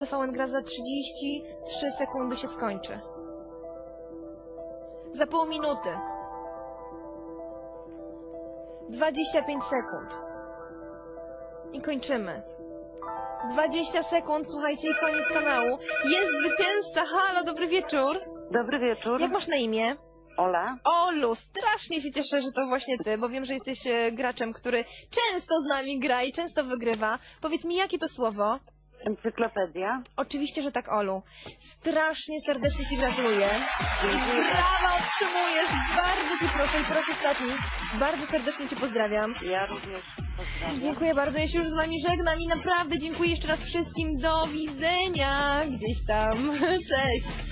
TVN gra za 33 sekundy się skończy. Za pół minuty. 25 sekund. I kończymy. 20 sekund, słuchajcie, i koniec kanału. Jest zwycięzca! Halo, dobry wieczór! Dobry wieczór. Jak masz na imię? Ola. Olu, strasznie się cieszę, że to właśnie ty, bo wiem, że jesteś e, graczem, który często z nami gra i często wygrywa. Powiedz mi, jakie to słowo? Encyklopedia. Oczywiście, że tak, Olu. Strasznie serdecznie Ci gratuluję. Brawa otrzymujesz. Bardzo Cię proszę i po raz ostatni bardzo serdecznie Cię pozdrawiam. Ja również pozdrawiam. Dziękuję bardzo, ja się już z Wami żegnam i naprawdę dziękuję jeszcze raz wszystkim. Do widzenia gdzieś tam. Cześć.